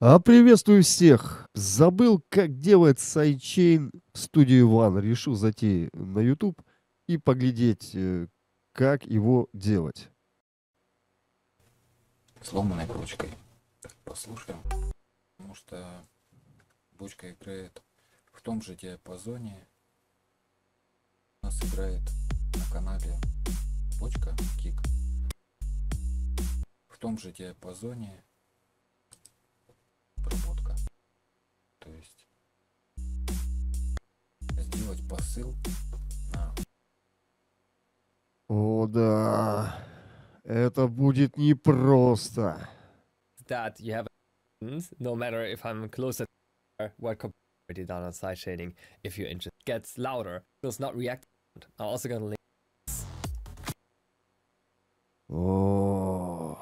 А приветствую всех! Забыл, как делать sidechain в Studio One. Решил зайти на YouTube и поглядеть, э, как его делать. сломанной бочкой. Послушаем. Потому что бочка играет в том же диапазоне. У нас играет на канале бочка kick. В том же диапазоне сделать посыл на О, да. Это будет непросто. that you have no matter if I'm closer to what already done on side shading if you're interested gets louder does not react I'm also gonna link О,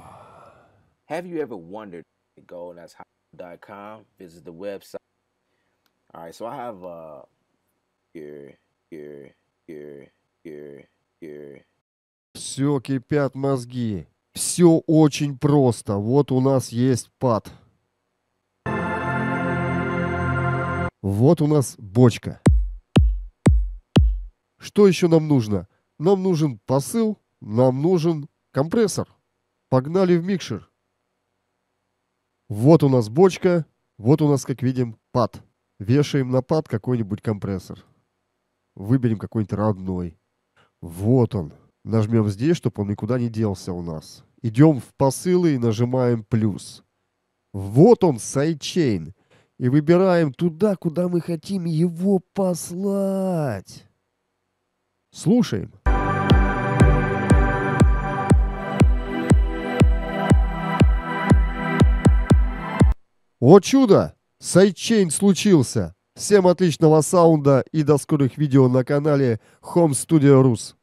Have you ever wondered go and that's how.com visit the website. All right, so I have uh все кипят мозги. Все очень просто. Вот у нас есть пад. Вот у нас бочка. Что еще нам нужно? Нам нужен посыл, нам нужен компрессор. Погнали в микшер. Вот у нас бочка, вот у нас, как видим, pad. Вешаем на pad какой-нибудь компрессор. Выберем какой-нибудь родной. Вот он. Нажмем здесь, чтобы он никуда не делся у нас. Идем в посылы и нажимаем плюс. Вот он, sidechain. И выбираем туда, куда мы хотим его послать. Слушаем. О чудо! Sidechain случился! Всем отличного саунда и до скорых видео на канале Home Studio Rus.